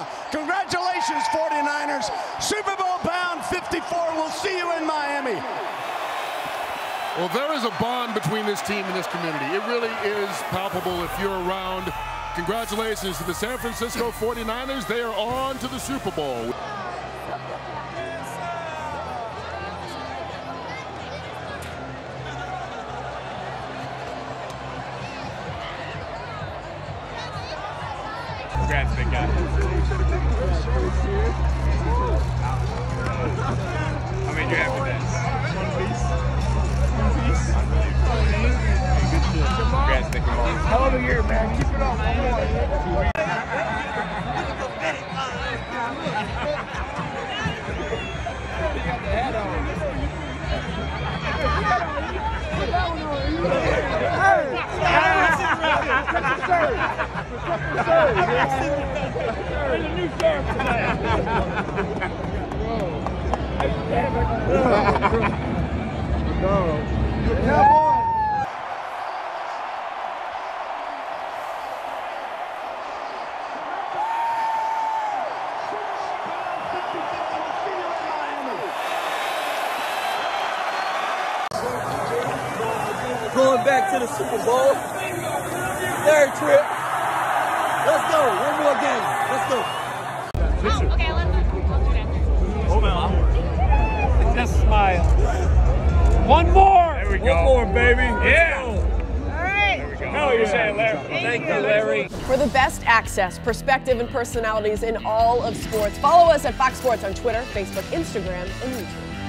now. Congratulations, 49ers. Super Bowl bound 54. We'll see you in Miami. Well, there is a bond between this team and this community. It really is palpable if you're around. Congratulations to the San Francisco 49ers. They are on to the Super Bowl. Congrats, big guy. How many do you have with this? Congrats, big guy. Hell of a year, man. Keep it up. Going back to the Super Bowl. Third trip. Let's go. One more game. Let's go. Oh, okay, let's, let's do that. Hold on. Just smile. One more. There we go. One more, baby. Yeah. There we go. No, you're saying, Larry. Thank you, Larry. For the best access, perspective, and personalities in all of sports, follow us at Fox Sports on Twitter, Facebook, Instagram, and YouTube.